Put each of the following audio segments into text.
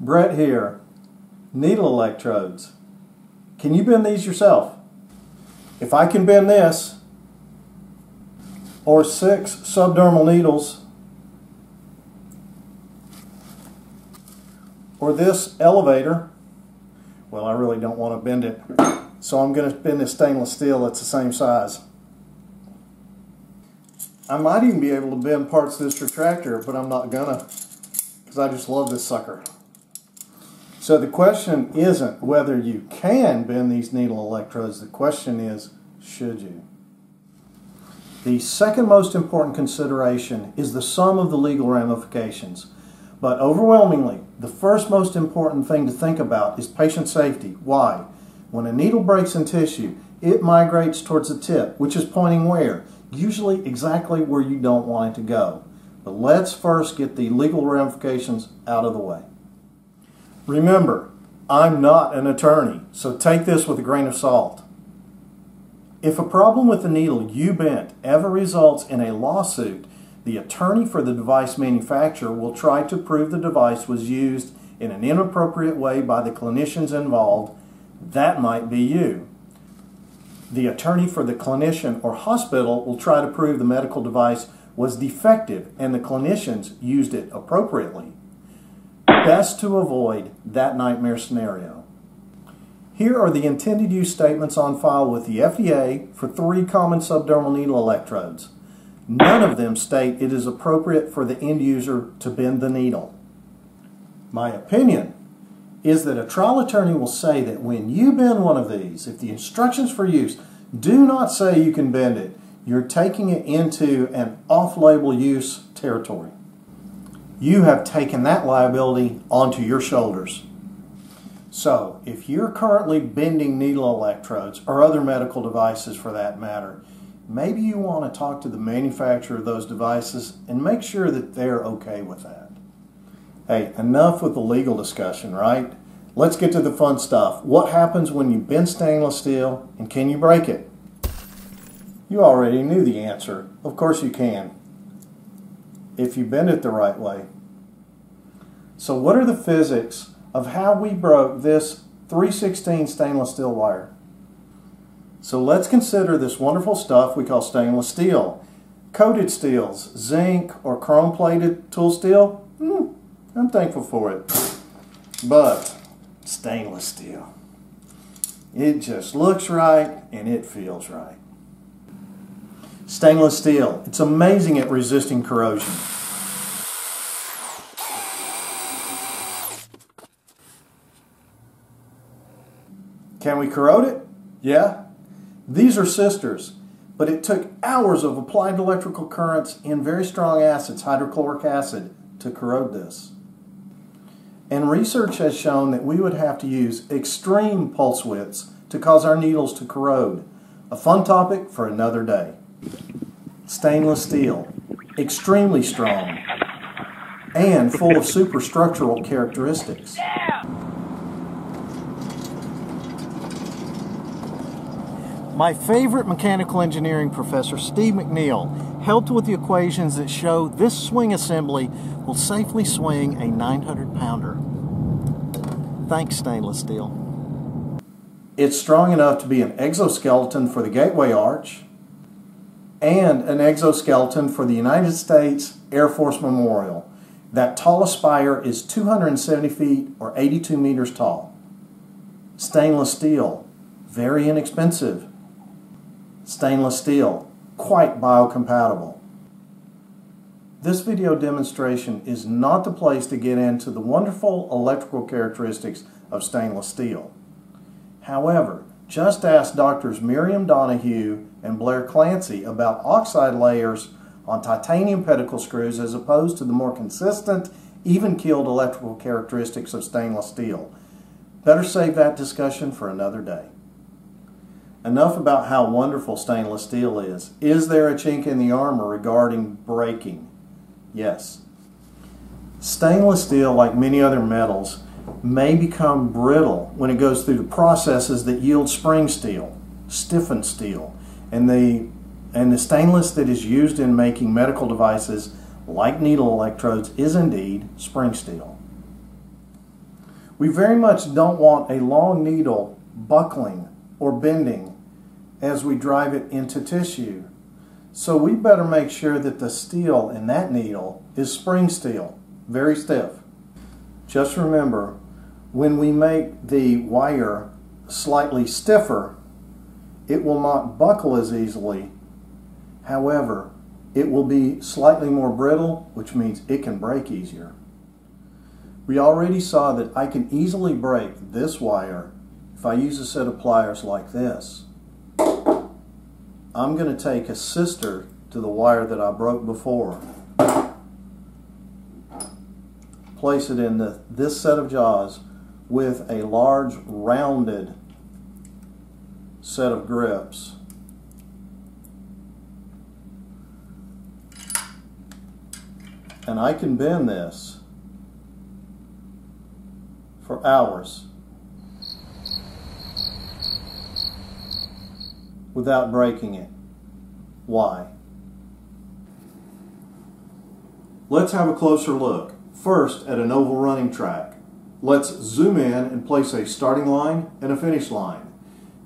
Brett here. Needle electrodes. Can you bend these yourself? If I can bend this, or six subdermal needles, or this elevator, well, I really don't want to bend it, so I'm going to bend this stainless steel that's the same size. I might even be able to bend parts of this retractor, but I'm not gonna, because I just love this sucker. So the question isn't whether you can bend these needle electrodes, the question is, should you? The second most important consideration is the sum of the legal ramifications. But overwhelmingly, the first most important thing to think about is patient safety. Why? When a needle breaks in tissue, it migrates towards the tip, which is pointing where? Usually exactly where you don't want it to go. But let's first get the legal ramifications out of the way. Remember, I'm not an attorney, so take this with a grain of salt. If a problem with the needle you bent ever results in a lawsuit, the attorney for the device manufacturer will try to prove the device was used in an inappropriate way by the clinicians involved. That might be you. The attorney for the clinician or hospital will try to prove the medical device was defective and the clinicians used it appropriately. Best to avoid that nightmare scenario. Here are the intended use statements on file with the FDA for three common subdermal needle electrodes. None of them state it is appropriate for the end user to bend the needle. My opinion is that a trial attorney will say that when you bend one of these, if the instructions for use do not say you can bend it, you're taking it into an off-label use territory. You have taken that liability onto your shoulders. So, if you're currently bending needle electrodes or other medical devices for that matter, maybe you want to talk to the manufacturer of those devices and make sure that they're okay with that. Hey, enough with the legal discussion, right? Let's get to the fun stuff. What happens when you bend stainless steel and can you break it? You already knew the answer. Of course you can. If you bend it the right way. So what are the physics of how we broke this 316 stainless steel wire. So let's consider this wonderful stuff we call stainless steel. Coated steels, zinc or chrome plated tool steel, hmm, I'm thankful for it. But stainless steel, it just looks right and it feels right. Stainless steel, it's amazing at resisting corrosion. Can we corrode it? Yeah. These are sisters, but it took hours of applied electrical currents in very strong acids, hydrochloric acid, to corrode this. And research has shown that we would have to use extreme pulse widths to cause our needles to corrode. A fun topic for another day. Stainless steel, extremely strong, and full of superstructural characteristics. My favorite mechanical engineering professor, Steve McNeil, helped with the equations that show this swing assembly will safely swing a 900 pounder. Thanks, stainless steel. It's strong enough to be an exoskeleton for the Gateway Arch and an exoskeleton for the United States Air Force Memorial. That tallest spire is 270 feet or 82 meters tall. Stainless steel, very inexpensive, stainless steel, quite biocompatible. This video demonstration is not the place to get into the wonderful electrical characteristics of stainless steel. However, just ask Doctors Miriam Donahue and Blair Clancy about oxide layers on titanium pedicle screws as opposed to the more consistent, even-keeled electrical characteristics of stainless steel. Better save that discussion for another day. Enough about how wonderful stainless steel is. Is there a chink in the armor regarding breaking? Yes. Stainless steel, like many other metals, may become brittle when it goes through the processes that yield spring steel, stiffened steel, and the, and the stainless that is used in making medical devices like needle electrodes is indeed spring steel. We very much don't want a long needle buckling or bending as we drive it into tissue. So we better make sure that the steel in that needle is spring steel, very stiff. Just remember, when we make the wire slightly stiffer, it will not buckle as easily. However, it will be slightly more brittle, which means it can break easier. We already saw that I can easily break this wire if I use a set of pliers like this. I'm going to take a sister to the wire that I broke before. Place it in the, this set of jaws with a large rounded set of grips. And I can bend this for hours without breaking it. Why? Let's have a closer look. First at an oval running track. Let's zoom in and place a starting line and a finish line.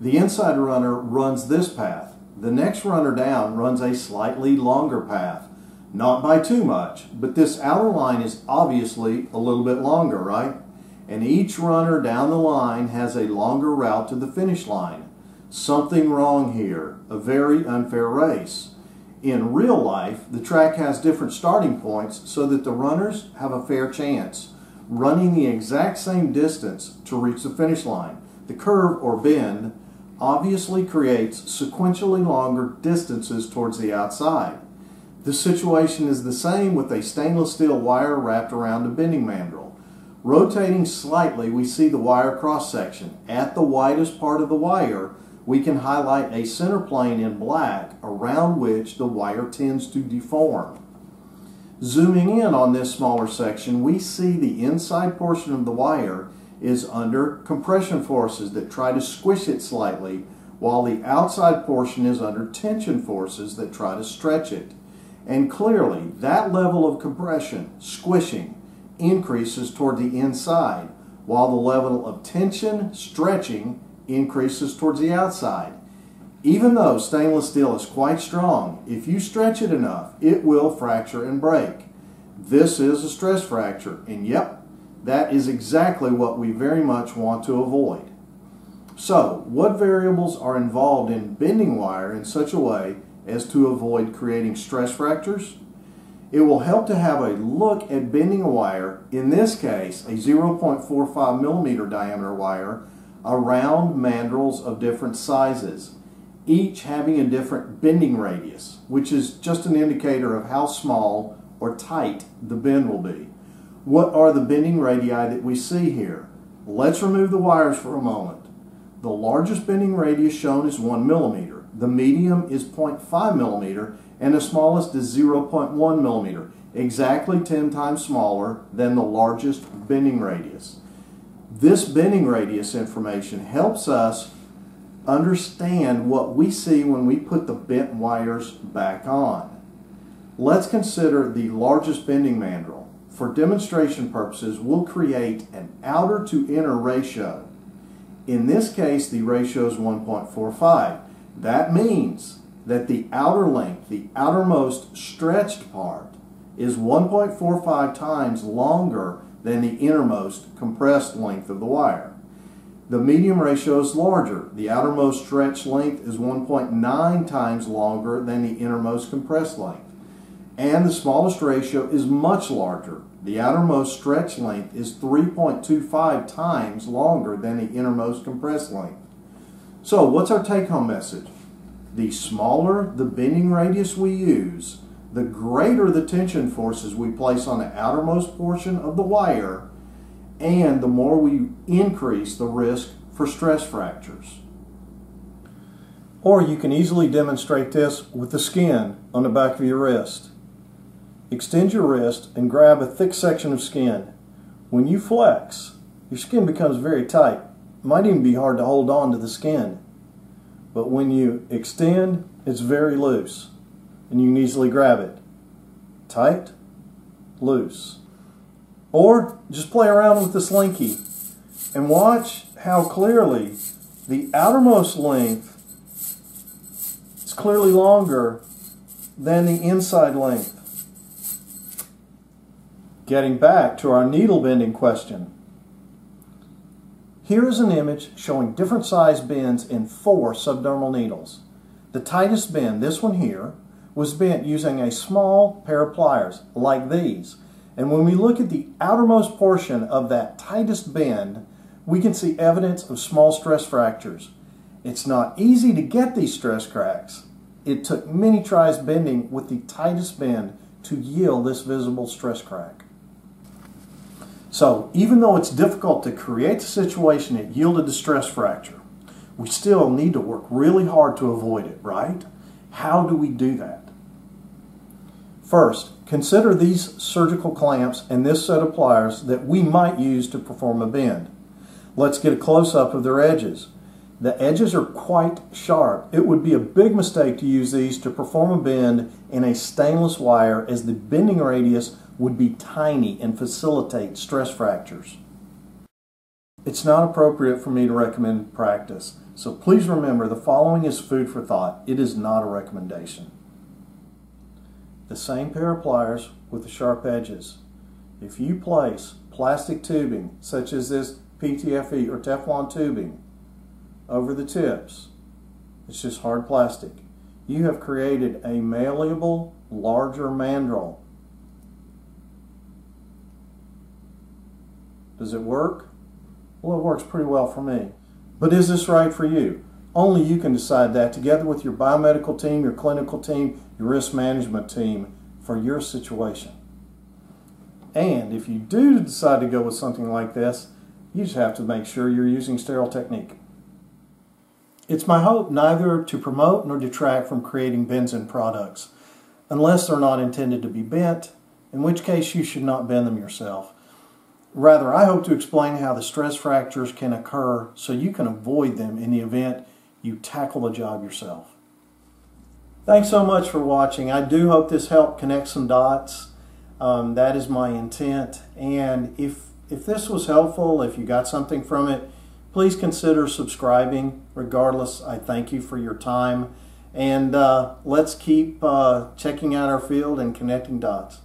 The inside runner runs this path. The next runner down runs a slightly longer path. Not by too much, but this outer line is obviously a little bit longer, right? and each runner down the line has a longer route to the finish line. Something wrong here, a very unfair race. In real life, the track has different starting points so that the runners have a fair chance, running the exact same distance to reach the finish line. The curve or bend obviously creates sequentially longer distances towards the outside. The situation is the same with a stainless steel wire wrapped around a bending mandrel. Rotating slightly, we see the wire cross section. At the widest part of the wire, we can highlight a center plane in black around which the wire tends to deform. Zooming in on this smaller section, we see the inside portion of the wire is under compression forces that try to squish it slightly, while the outside portion is under tension forces that try to stretch it. And clearly, that level of compression, squishing, increases toward the inside, while the level of tension, stretching, increases towards the outside. Even though stainless steel is quite strong, if you stretch it enough, it will fracture and break. This is a stress fracture, and yep, that is exactly what we very much want to avoid. So, what variables are involved in bending wire in such a way as to avoid creating stress fractures? It will help to have a look at bending a wire, in this case a 0.45 millimeter diameter wire, around mandrels of different sizes, each having a different bending radius, which is just an indicator of how small or tight the bend will be. What are the bending radii that we see here? Let's remove the wires for a moment. The largest bending radius shown is 1 millimeter. The medium is 0.5 millimeter and the smallest is 0.1 millimeter, exactly 10 times smaller than the largest bending radius. This bending radius information helps us understand what we see when we put the bent wires back on. Let's consider the largest bending mandrel. For demonstration purposes, we'll create an outer to inner ratio. In this case, the ratio is 1.45. That means that the outer length, the outermost stretched part, is 1.45 times longer than the innermost compressed length of the wire. The medium ratio is larger. The outermost stretch length is 1.9 times longer than the innermost compressed length. And the smallest ratio is much larger. The outermost stretch length is 3.25 times longer than the innermost compressed length. So what's our take-home message? the smaller the bending radius we use, the greater the tension forces we place on the outermost portion of the wire, and the more we increase the risk for stress fractures. Or you can easily demonstrate this with the skin on the back of your wrist. Extend your wrist and grab a thick section of skin. When you flex, your skin becomes very tight. It might even be hard to hold on to the skin. But when you extend, it's very loose and you can easily grab it. Tight, loose. Or just play around with the slinky. And watch how clearly the outermost length is clearly longer than the inside length. Getting back to our needle bending question. Here is an image showing different size bends in four subdermal needles. The tightest bend, this one here, was bent using a small pair of pliers, like these. And when we look at the outermost portion of that tightest bend, we can see evidence of small stress fractures. It's not easy to get these stress cracks. It took many tries bending with the tightest bend to yield this visible stress crack. So even though it's difficult to create the situation that yielded the stress fracture, we still need to work really hard to avoid it, right? How do we do that? First, consider these surgical clamps and this set of pliers that we might use to perform a bend. Let's get a close-up of their edges. The edges are quite sharp. It would be a big mistake to use these to perform a bend in a stainless wire as the bending radius would be tiny and facilitate stress fractures. It's not appropriate for me to recommend practice, so please remember the following is food for thought. It is not a recommendation. The same pair of pliers with the sharp edges. If you place plastic tubing, such as this PTFE or Teflon tubing, over the tips, it's just hard plastic, you have created a malleable, larger mandrel Does it work? Well, it works pretty well for me. But is this right for you? Only you can decide that together with your biomedical team, your clinical team, your risk management team for your situation. And if you do decide to go with something like this, you just have to make sure you're using sterile technique. It's my hope neither to promote nor detract from creating Benzin products, unless they're not intended to be bent, in which case you should not bend them yourself. Rather, I hope to explain how the stress fractures can occur so you can avoid them in the event you tackle the job yourself. Thanks so much for watching. I do hope this helped connect some dots. Um, that is my intent. And if, if this was helpful, if you got something from it, please consider subscribing. Regardless, I thank you for your time. And uh, let's keep uh, checking out our field and connecting dots.